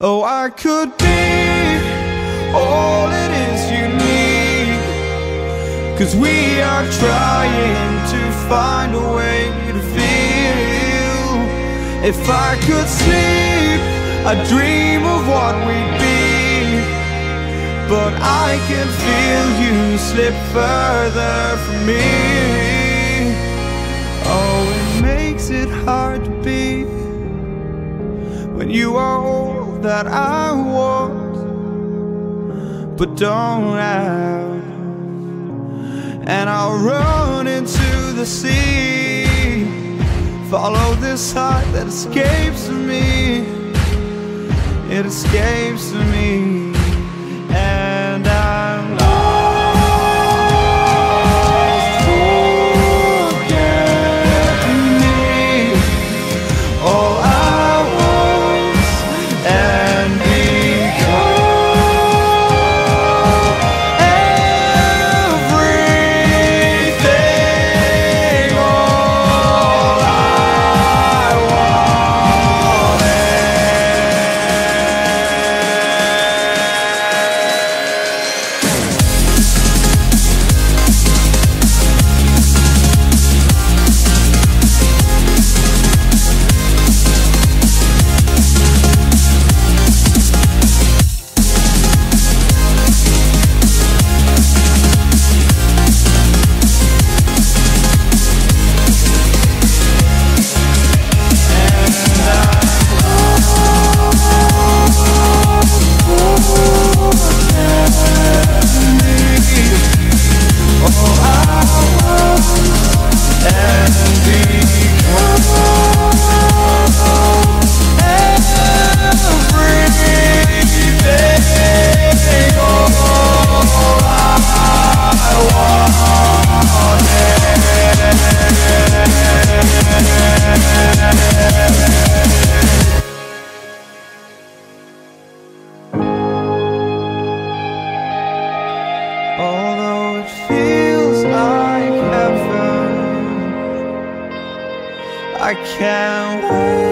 Oh, I could be all it is you need. Cause we are trying to find a way to feel. If I could sleep, I'd dream of what we'd be. But I can feel you slip further from me. When you are all that I want, but don't have. And I'll run into the sea, follow this heart that escapes me. It escapes me, I can't wait